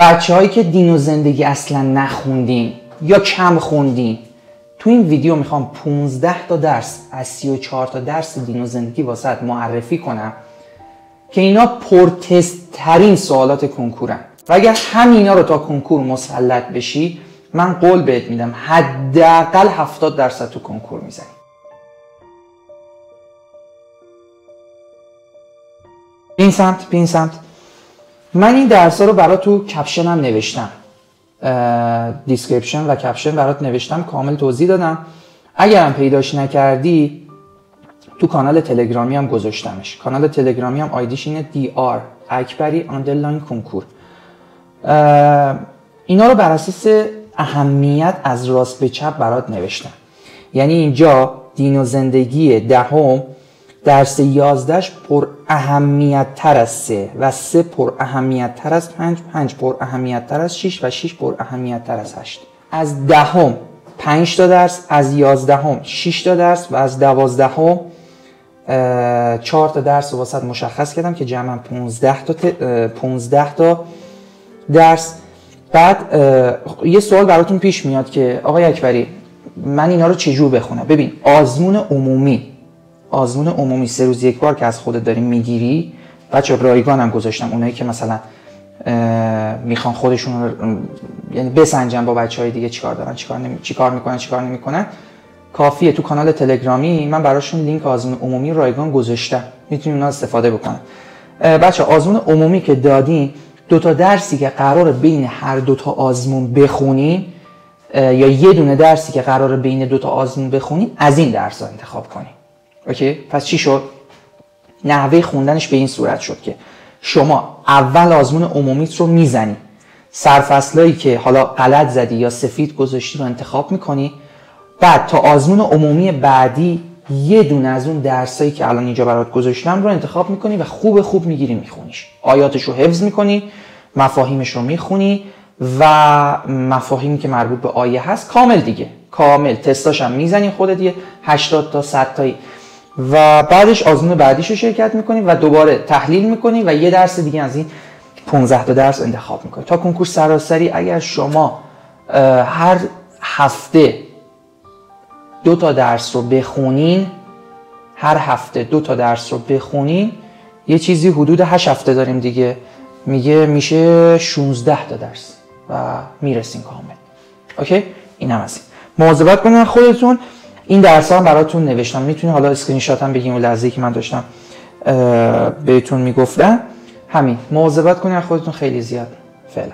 بچه هایی که دین و زندگی اصلا نخوندین یا کم خوندین تو این ویدیو می‌خوام 15 تا درس از 34 تا درس دین و زندگی واسه معرفی کنم که اینا پرتست ترین سوالات کنکورن. و اگر همینا رو تا کنکور مسلط بشی من قول بهت میدم حداقل 70 درصد تو کنکور می‌زنی. این سمت این سمت من این درس ها رو برات تو caption م نوشتم. description و caption برات نوشتم کامل توضیح دادم. اگرم پیداش نکردی تو کانال تلگرامی هم گذاشتمش. کانال تلگرامی هم آیدیش اینه dr اکبری underline کنکور. اینا رو بر اساس اهمیت از راست به چپ برات نوشتم. یعنی اینجا دین و زندگی دهم درس یازدهش پر اهمیت تر از سه و سه پر اهمیت تر از پنج پنج پر اهمیت تر از شیش و شیش پر اهمیت تر از هشت. از دهم پنج تا درس از یازدهم شیش تا درس و از دوازدهم چهار تا درس رو واسط مشخص کردم که جمعا 15 تا 15 تا درس. بعد یه سوال براتون پیش میاد که آقای اکبری من اینا رو چجور بخونم؟ ببین آزمون عمومی. آزمون عمومی سه روز یک بار که از خودت داری می‌گیری بچه رایگان هم گذاشتم. اونایی که مثلا می‌خوان خودشون رو یعنی بسنجن با بچه های دیگه چیکار دارن چیکار نمی... چیکار می‌کنن چیکار نمی‌کنن کافیه. تو کانال تلگرامی من براشون لینک آزمون عمومی رایگان گذاشتم. می‌تونیم اونا استفاده بکنن بچه آزمون عمومی که دادین دو تا درسی که قرار بین هر دو تا آزمون بخونین یا یه دونه درسی که قرار بین دو تا آزمون بخونین از این درس انتخاب کنین اوکی؟ پس چی شد؟ نحوه خوندنش به این صورت شد که شما اول آزمون عمومیت رو می‌زنی. سرفصلایی که حالا غلط زدی یا سفید گذاشتی رو انتخاب می‌کنی. بعد تا آزمون عمومی بعدی یه دونه از اون درسایی که الان اینجا برات گذاشتم رو انتخاب می‌کنی و خوب خوب می‌گیری میخونیش. آیاتش رو حفظ می‌کنی مفاهیمش رو می‌خونی و مفاهیمی که مربوط به آیه هست کامل دیگه. کامل. تستاش هم می‌زنی خودت یه 80 تا 100 تایی. و بعدش آزمون بعدیش رو شرکت می‌کنی و دوباره تحلیل می‌کنی و یه درس دیگه از این 15 تا درس انتخاب می‌کنی تا کنکور سراسری اگر شما هر هفته دو تا درس رو بخونین هر هفته دو تا درس رو بخونین یه چیزی حدود 8 هفته داریم دیگه. میگه میشه 16 تا درس رو می‌رسین کامل. اوکی؟ این هم از این. مواظبت کنین خودتون. این درس هم براتون نوشتم. می‌تونید حالا اسکرین شات هم بگیم اون لحظه که من داشتم بهتون می‌گفتم. همین. مواظبت کنین خودتون خیلی زیاد. فعلا.